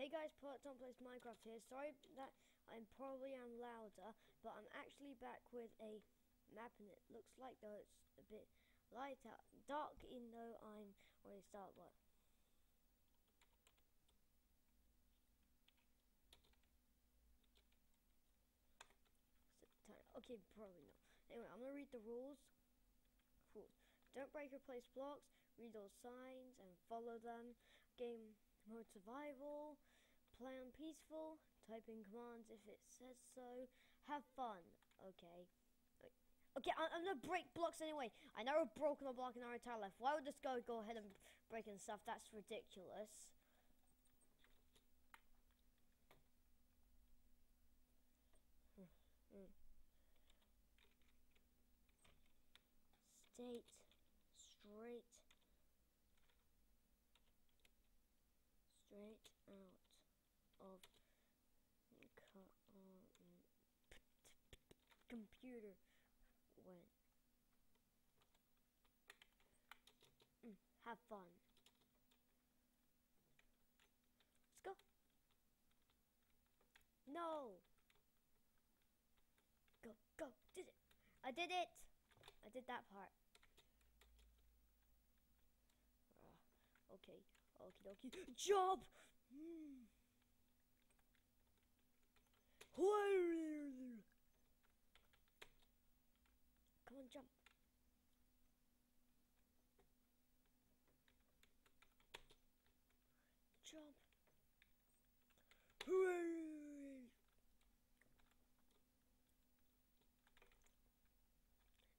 Hey guys, Tom Plays Minecraft here. Sorry that I'm probably am louder, but I'm actually back with a map and it looks like though it's a bit light dark even though I'm already start what. Okay, probably not. Anyway, I'm gonna read the rules. Rules. Don't break or place blocks. Read all signs and follow them. Game mode survival, play on peaceful, type in commands if it says so, have fun, okay. Okay, I am gonna break blocks anyway. I never broken a block in our entire life. Why would this guy go ahead and breaking stuff? That's ridiculous. State, straight out of computer when mm, have fun. Let's go. No. Go, go. Did it. I did it. I did that part. Uh, okay. Okie dokie. Job! Mm. Come on, jump. Jump.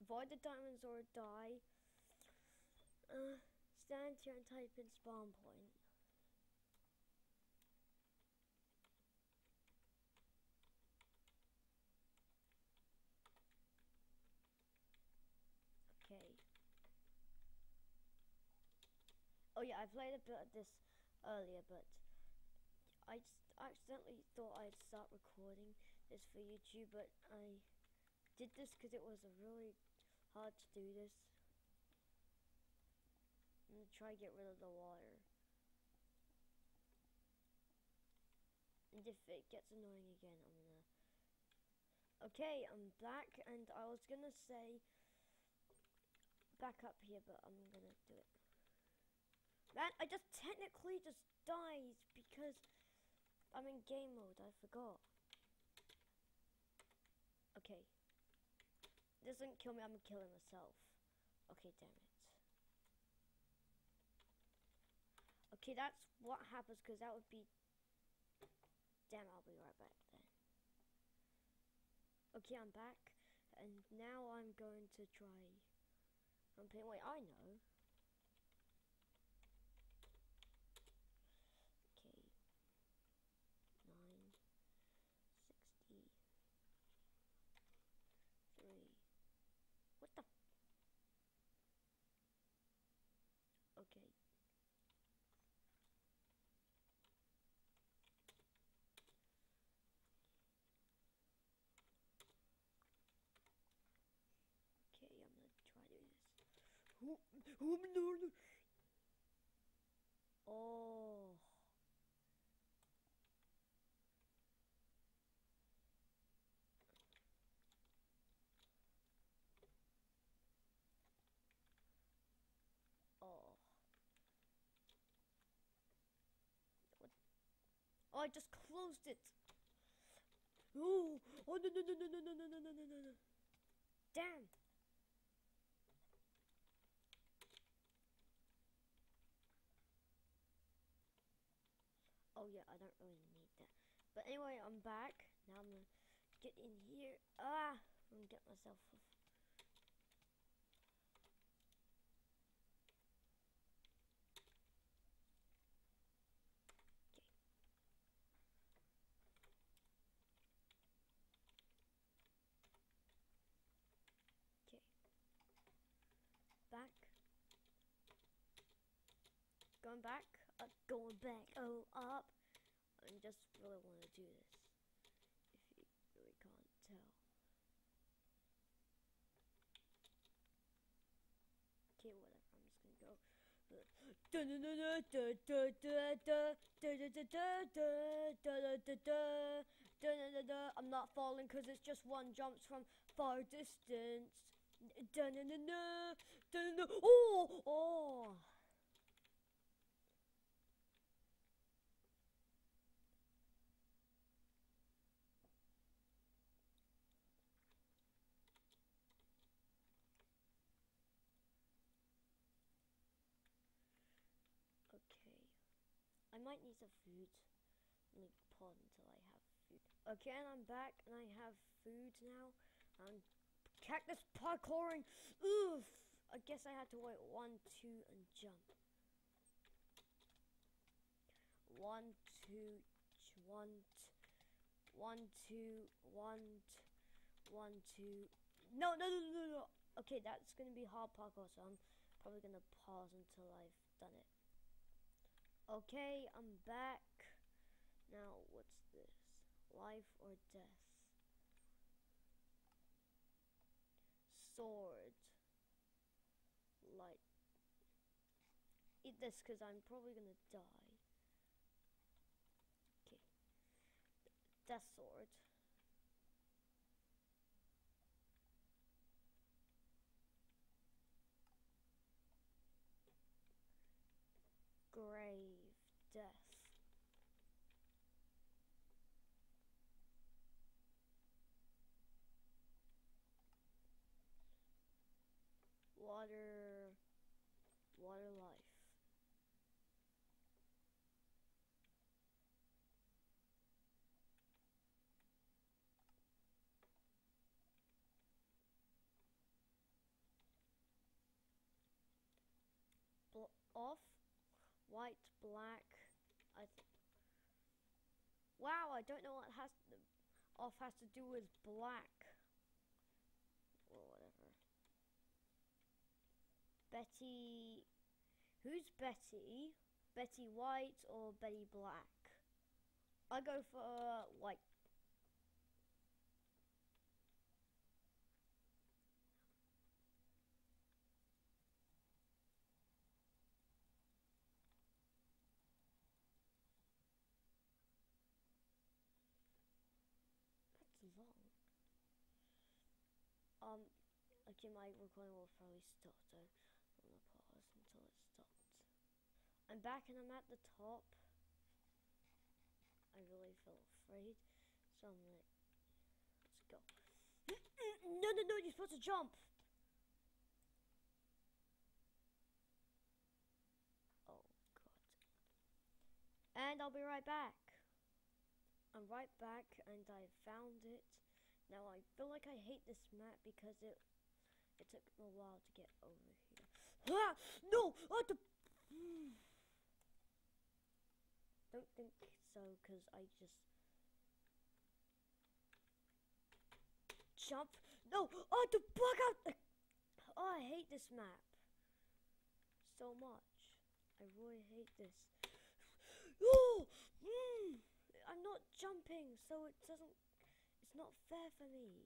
Avoid the diamonds or die. Uh, Stand here and type in spawn point. Okay. Oh yeah, I played a bit of this earlier, but I accidentally thought I'd start recording this for YouTube, but I did this because it was really hard to do this. I'm try to get rid of the water. And if it gets annoying again, I'm gonna... Okay, I'm back, and I was gonna say... Back up here, but I'm gonna do it. Man, I just technically just died because I'm in game mode, I forgot. Okay. Doesn't kill me, I'm killing myself. Okay, damn it. Okay, that's what happens because that would be... Damn, I'll be right back then. Okay, I'm back. And now I'm going to try... I'm playing... Wait, I know. Okay. Nine. Sixty. Three. What the... Okay. Okay, I'm gonna try to do this. Oh. Oh. What? Oh, I just closed it. Oh, oh no no no no no no no no no no no. Damn. Oh yeah, I don't really need that. But anyway, I'm back. Now I'm gonna get in here. Ah, I'm gonna get myself. Okay. Okay. Back. Going back uh, going back, oh, up. I just really want to do this, if you really can't tell. Okay, whatever, I'm just gonna go. I'm not falling because it's just one jumps from far distance. Oh, oh. Okay. I might need some food. Me pause until I have food. Okay, and I'm back and I have food now. I'm cactus parkouring. Oof! I guess I had to wait one, two, and jump. One, two, one, one, two, one, one, two. No, no, no, no, no. Okay, that's gonna be hard parkour, so I'm probably gonna pause until I've done it. Okay, I'm back. Now, what's this? Life or death? Sword. Light. Eat this because I'm probably gonna die. Okay. Death sword. Death. Water. Water life. Off. White, black. I. Wow, I don't know what has off has to do with black. Or whatever. Betty. Who's Betty? Betty White or Betty Black? I go for White. That's long. Um, okay, my recording will probably stop, so I'm gonna pause until it stops. I'm back and I'm at the top. I really feel afraid, so I'm like, let's go. No, no, no, you're supposed to jump. Oh, God. And I'll be right back. I'm right back and I found it. Now I feel like I hate this map because it it took a while to get over here. Ah! No! Oh, the Don't think so, because I just jump. No! Oh, the bug out! Oh, I hate this map so much. I really hate this. Oh! Mm, I'm not jumping, so it doesn't. It's not fair for me.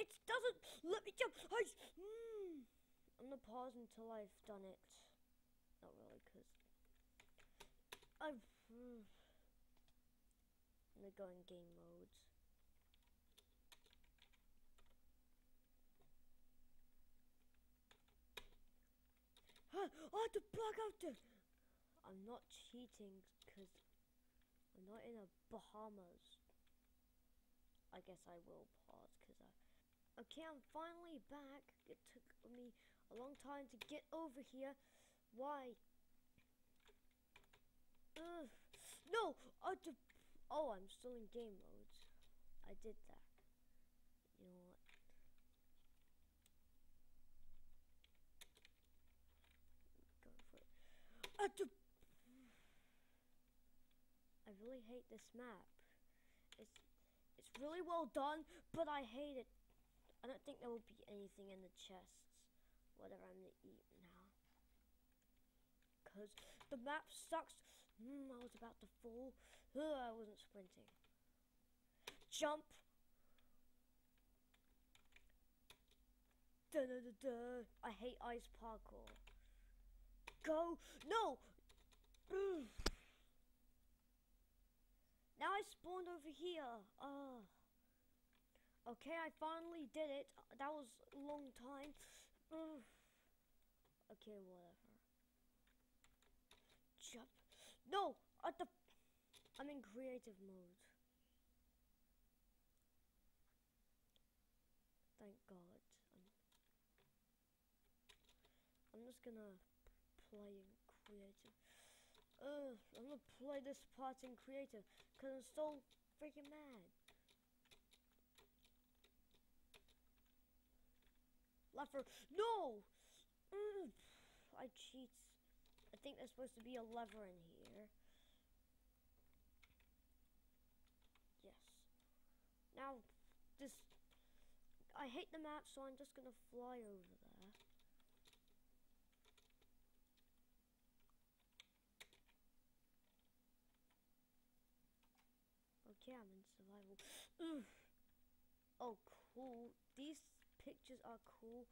It doesn't let me jump. I, mm. I'm gonna pause until I've done it. Not really, cause I. Mm. I'm gonna go in game mode. Ah, oh, the bug out there. I'm not cheating because I'm not in the Bahamas. I guess I will pause I. Okay, I'm finally back. It took me a long time to get over here. Why? Ugh. No! Oh, I'm still in game mode. I did that. You know what? Go for it. I really hate this map. It's it's really well done, but I hate it. I don't think there will be anything in the chests. Whatever I'm gonna eat now. Cause the map sucks. Mm, I was about to fall. Ugh, I wasn't sprinting. Jump. Da, da, da, da. I hate ice parkour. go. No. Now I spawned over here. Uh. Okay, I finally did it. That was a long time. Okay, whatever. Jump. No! At the... I'm in creative mode. Thank God. I'm, I'm just gonna play in creative. Ugh, I'm gonna play this part in creative because I'm so freaking mad. Lever, no! Ugh, I cheat. I think there's supposed to be a lever in here. Yes. Now, this... I hate the map, so I'm just gonna fly over there. Okay, I'm in survival. Oh, cool. These pictures are cool,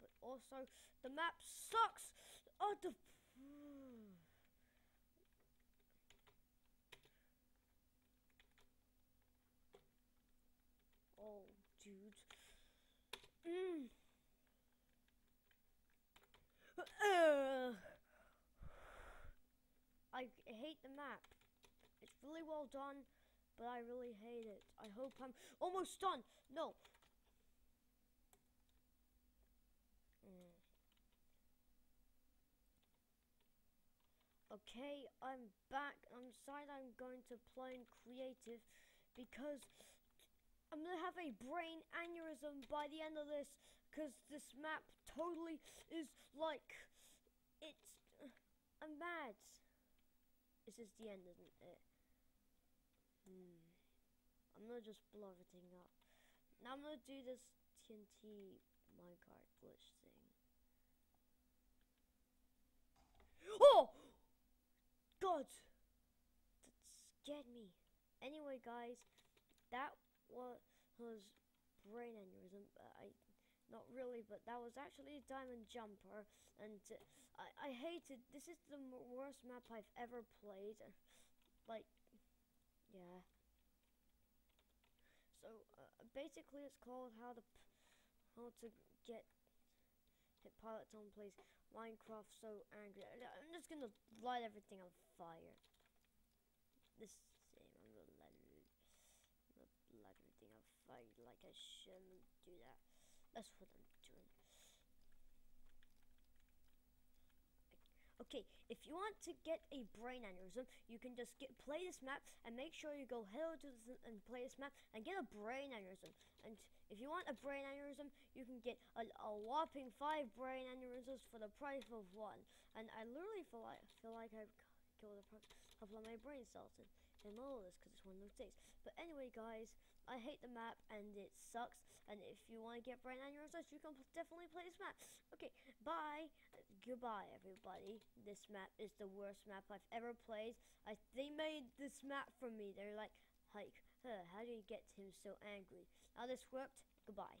but also the map sucks. Oh, the. Oh, dude. Mm. I hate the map. It's really well done, but I really hate it. I hope I'm almost done. No. Okay, I'm back. I'm sorry I'm going to play in creative because I'm gonna have a brain aneurysm by the end of this because this map totally is like it's I'm mad. This is the end, isn't it? Hmm. I'm gonna just blow everything up. Now I'm gonna do this TNT minecart glitch thing. Oh! God! That scared me. Anyway, guys, that was, brain aneurysm. Uh, I, not really, but that was actually a diamond jumper, and uh, I, I hated. This is the worst map I've ever played. Like, yeah. So uh, basically, it's called how to how to get hit on place Minecraft so angry. I'm just gonna light everything on fire. This same, I'm gonna let, I'm gonna light everything on fire like I shouldn't do that. That's what I'm doing. Okay, if you want to get a brain aneurysm, you can just get play this map and make sure you go hello to this and play this map and get a brain aneurysm. And if you want a brain aneurysm, you can get a, a whopping five brain aneurysms for the price of one. And I literally feel like feel like I've killed a couple of my brain cells and, in all this because it's one of those days. But anyway, guys, I hate the map and it sucks. And if you want to get brain aneurysms, you can definitely play this map. Okay, bye. Goodbye, everybody. This map is the worst map I've ever played. I they made this map for me. They're like, like, huh, how do you get him so angry? Now this worked. Goodbye.